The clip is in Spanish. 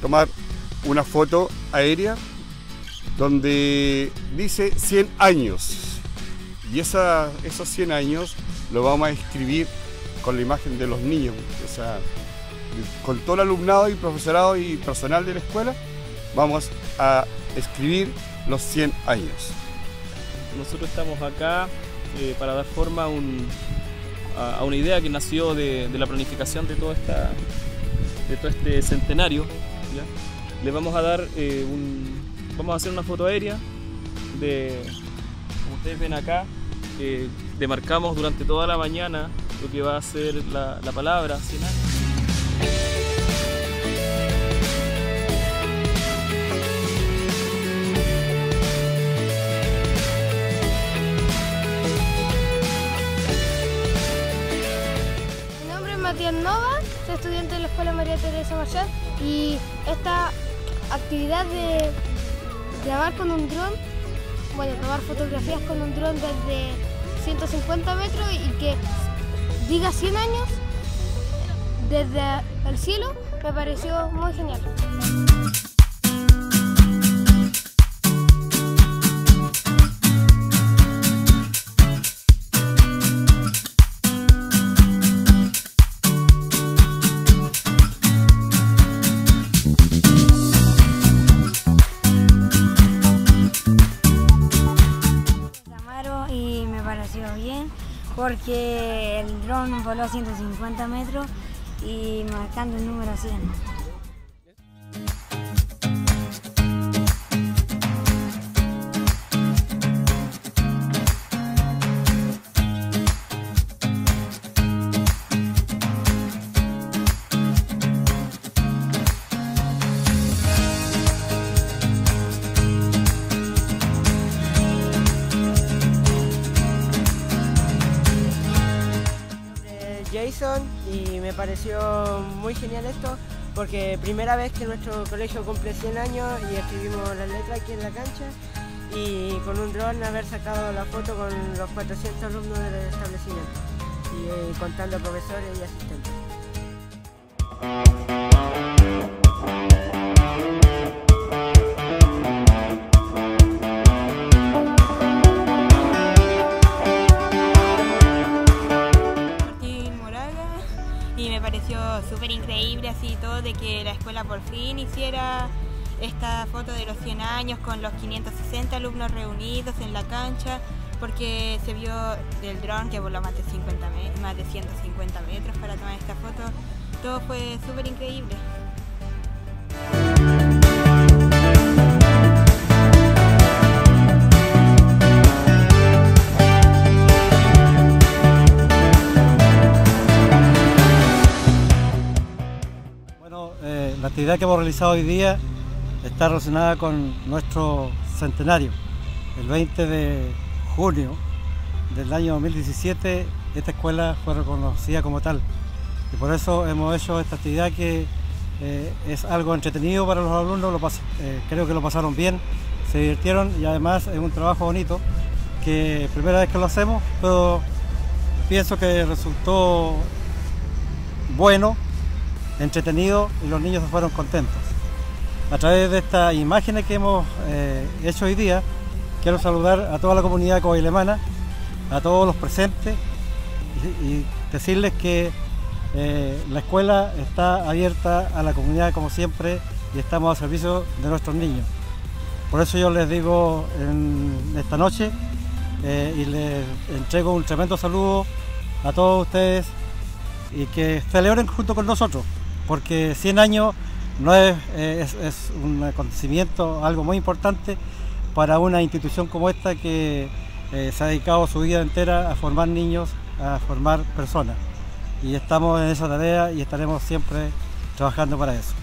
tomar una foto aérea donde dice 100 años. Y esa, esos 100 años lo vamos a escribir con la imagen de los niños, con todo el alumnado y profesorado y personal de la escuela, vamos a escribir los 100 años. Nosotros estamos acá eh, para dar forma a, una idea que nació de, la planificación de todo, esta, de todo este centenario. Le vamos a dar eh, un, vamos a hacer una foto aérea de, como ustedes ven acá, eh, demarcamos durante toda la mañana lo que va a ser la, la palabra 100 años. Estudiante de la Escuela María Teresa Machado y esta actividad de grabar con un dron, bueno, tomar fotografías con un dron desde 150 metros y que diga 100 años desde el cielo me pareció muy genial. Porque el dron voló 150 metros y marcando el número 100. Y me pareció muy genial esto porque primera vez que nuestro colegio cumple 100 años y escribimos la letra aquí en la cancha y con un dron haber sacado la foto con los 400 alumnos del establecimiento y eh, contando profesores y asistentes. Escuela por fin hiciera esta foto de los 100 años con los 560 alumnos reunidos en la cancha porque se vio del dron que voló más de, 50 más de 150 metros para tomar esta foto. Todo fue súper increíble. La actividad que hemos realizado hoy día está relacionada con nuestro centenario. El 20 de junio del año 2017 esta escuela fue reconocida como tal y por eso hemos hecho esta actividad que eh, es algo entretenido para los alumnos, eh, creo que lo pasaron bien, se divirtieron y además es un trabajo bonito que primera vez que lo hacemos, pero pienso que resultó bueno entretenido y los niños se fueron contentos. A través de estas imágenes que hemos eh, hecho hoy día, quiero saludar a toda la comunidad coailemana, a todos los presentes y, decirles que eh, la escuela está abierta a la comunidad como siempre y estamos a servicio de nuestros niños. Por eso yo les digo esta noche eh, y les entrego un tremendo saludo a todos ustedes y que celebren junto con nosotros porque 100 años no es, un acontecimiento, algo muy importante para una institución como esta que eh, se ha dedicado su vida entera a formar niños, a formar personas. Y estamos en esa tarea y estaremos siempre trabajando para eso.